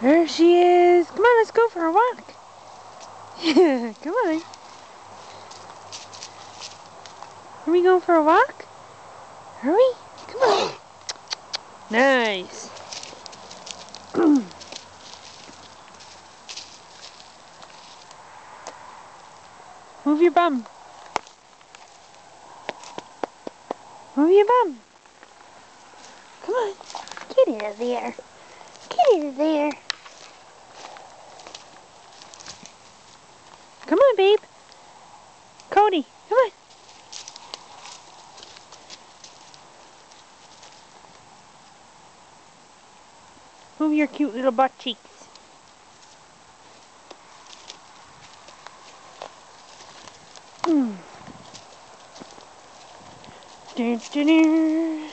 There she is. Come on, let's go for a walk. Yeah, Come on. Are we going for a walk? Hurry. Come on. Nice. Move your bum. Move your bum. Come on. Get out of there. Get out there. Come on, babe. Cody, come on. Move your cute little butt cheeks. Mm. Dun, dun, dun.